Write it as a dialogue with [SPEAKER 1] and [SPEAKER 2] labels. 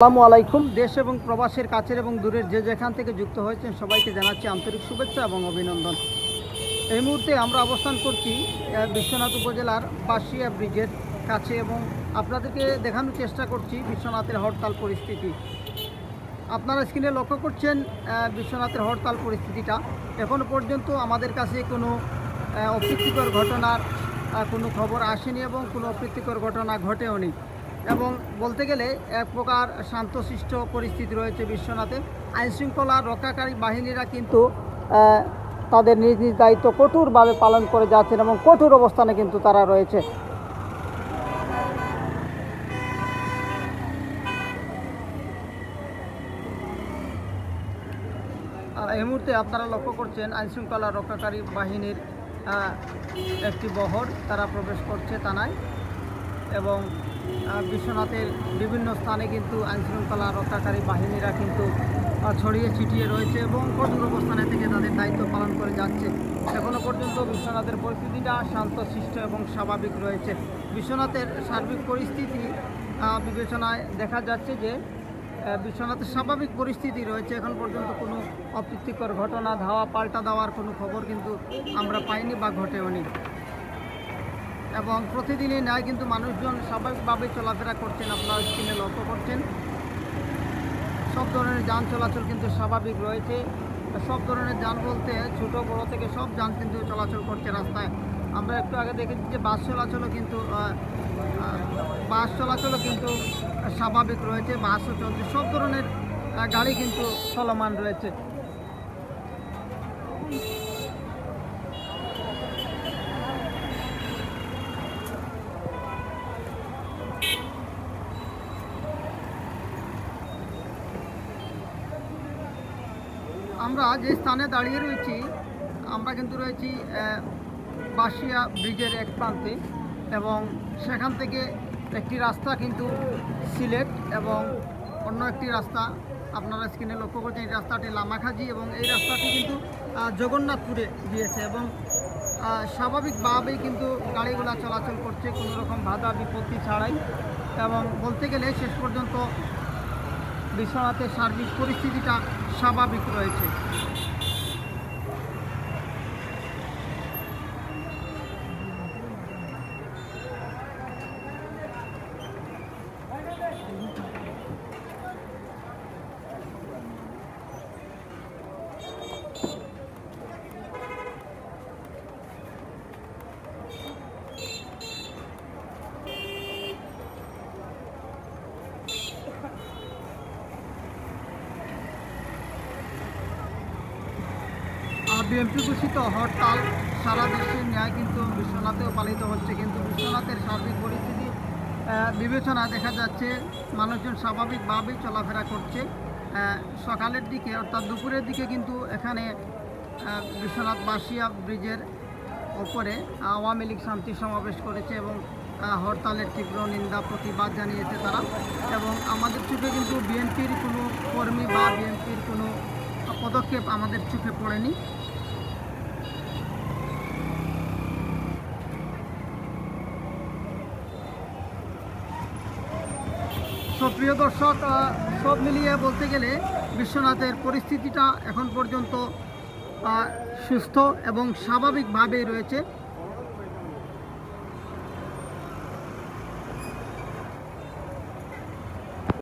[SPEAKER 1] আসসালামু আলাইকুম। দেশ এবং প্রবাসের কাছের এবং দূরের যে যেখান থেকে যুক্ত হয়েছেন, সবাইকে জানাচ্ছি আন্তরিক শুভেচ্ছা এবং অভিনন্দন। এই মুহূর্তে আমরা অবস্থান করছি বিশ্বনাথ উপজেলার পাশিয়া ব্রিজের কাছে এবং আপনাদেরকে দেখানোর চেষ্টা করছি বিশ্বনাথের হরতাল পরিস্থিতি। আপনারা স্ক্রিনে লক্ষ্য করছেন বিশ্বনাথের হরতাল পরিস্থিতিটা। এখনও পর্যন্ত আমাদের কাছে কোনো অপ্রীতিকর ঘটনার কোনো খবর আসেনি এবং কোনো অপ্রীতিকর ঘটনা ঘটেও নি এবং বলতে গেলে এক প্রকার শান্তশিষ্ট পরিস্থিতি রয়েছে বিশ্বনাথে আইনশৃঙ্খলা রক্ষাকারী বাহিনীরা কিন্তু তাদের নিজ নিজ দায়িত্ব কঠোরভাবে পালন করে যাচ্ছেন এবং কঠোর অবস্থানে কিন্তু তারা রয়েছে। এই মুহূর্তে আপনারা লক্ষ্য করছেন, আইনশৃঙ্খলা রক্ষাকারী বাহিনীর একটি বহর। তারা প্রবেশ করছে থানায়। এবং বিশ্বনাথের বিভিন্ন স্থানে কিন্তু আইনশৃঙ্খলা রক্ষাকারী বাহিনীরা কিন্তু ছড়িয়ে ছিটিয়ে রয়েছে এবং কঠোর অবস্থানে থেকে তাদের দায়িত্ব পালন করে যাচ্ছে। এখনও পর্যন্ত বিশ্বনাথের পরিস্থিতিটা শান্ত শান্তশিষ্ট এবং স্বাভাবিক রয়েছে। বিশ্বনাথের সার্বিক পরিস্থিতি বিবেচনায় দেখা যাচ্ছে যে বিশ্বনাথের স্বাভাবিক পরিস্থিতি রয়েছে। এখন পর্যন্ত কোনো অপ্রীতিকর ঘটনা ধাওয়া পাল্টা দেওয়ার কোনো খবর কিন্তু আমরা পাইনি বা ঘটেওনি। এবং প্রতিদিনই ন্যায় কিন্তু মানুষজন স্বাভাবিকভাবে চলাফেরা করছেন, আপনারা স্ক্রিনে লক্ষ্য করছেন। সব ধরনের যান চলাচল কিন্তু স্বাভাবিক রয়েছে। সব ধরনের যান বলতে ছোট, বড় থেকে সব যান কিন্তু চলাচল করছে রাস্তায়। আমরা একটু আগে দেখেছি যে বাস চলাচলও কিন্তু বাস চলাচলও কিন্তু স্বাভাবিক রয়েছে, বাসও চলছে। সব ধরনের গাড়ি কিন্তু চলমান রয়েছে। আমরা যে স্থানে দাঁড়িয়ে রয়েছি, আমরা কিন্তু রয়েছি বাসিয়া ব্রিজের এক প্রান্তে এবং সেখান থেকে একটি রাস্তা কিন্তু সিলেট এবং অন্য একটি রাস্তা আপনারা স্ক্রিনে লক্ষ্য করছেন, এই রাস্তাটি লামাখাজি এবং এই রাস্তাটি কিন্তু জগন্নাথপুরে গিয়েছে এবং স্বাভাবিকভাবেই কিন্তু গাড়িগুলো চলাচল করছে, কোনো রকম বাধা বিপত্তি ছাড়াই এবং বলতে গেলে শেষ পর্যন্ত বিশ্বনাথের সার্বিক পরিস্থিতিটা স্বাভাবিক রয়েছে। বিএনপি ঘোষিত হরতাল সারা দেশের ন্যায় কিন্তু বিশ্বনাথেও পালিত হচ্ছে। কিন্তু বিশ্বনাথের সার্বিক পরিস্থিতি বিবেচনা দেখা যাচ্ছে মানুষজন স্বাভাবিকভাবেই চলাফেরা করছে। সকালের দিকে অর্থাৎ দুপুরের দিকে কিন্তু এখানে বিশ্বনাথ বাসিয়া ব্রিজের ওপরে আওয়ামী লীগ শান্তি সমাবেশ করেছে এবং হরতালের তীব্র নিন্দা, প্রতিবাদ জানিয়েছে তারা। এবং আমাদের চোখে কিন্তু বিএনপির কোনো কর্মী বা বিএনপির কোনো পদক্ষেপ আমাদের চোখে পড়েনি। প্রিয় দর্শক সব মিলিয়ে বলতে গেলে বিশ্বনাথের পরিস্থিতিটা এখন পর্যন্ত সুস্থ এবং স্বাভাবিকভাবেই রয়েছে।